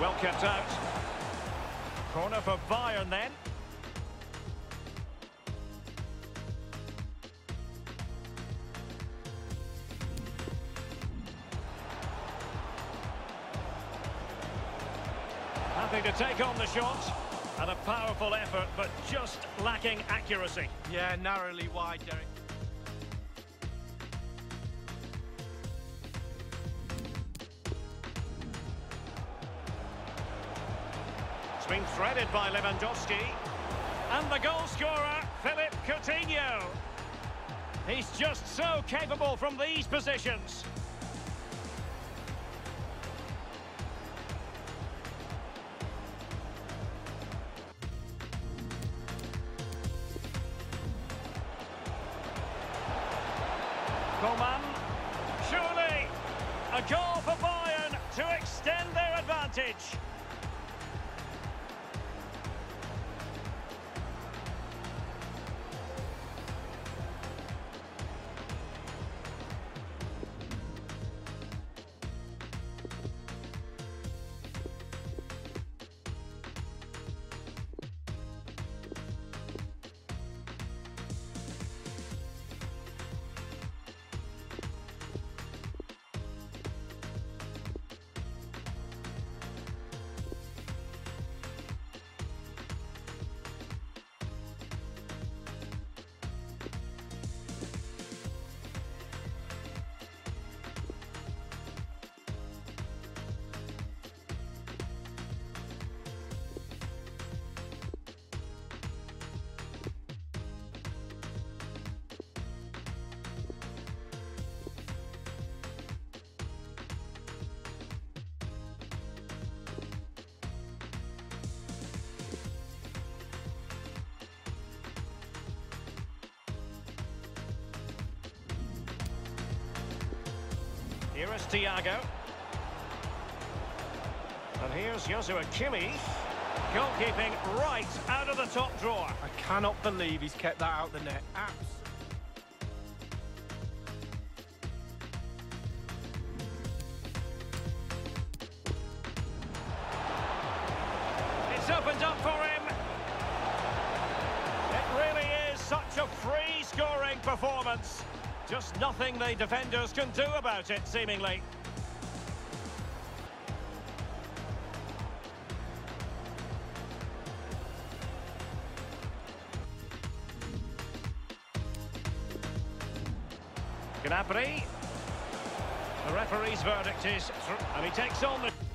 Well kept out. Corner for Bayern then. Happy to take on the shot. And a powerful effort, but just lacking accuracy. Yeah, narrowly wide, Derek. Been threaded by Lewandowski. And the goal scorer, Philippe Coutinho. He's just so capable from these positions. Coman. Surely a goal for Bayern to extend their advantage. Here is Thiago. And here's Joshua Kimmich. Goalkeeping right out of the top drawer. I cannot believe he's kept that out the net. Abs It's opened up for him. It really is such a free scoring performance. Just nothing the defenders can do about it, seemingly. Gnabry. The referee's verdict is, and he takes on the...